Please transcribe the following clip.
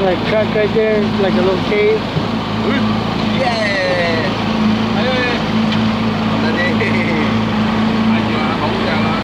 like crack right there, like a little cave.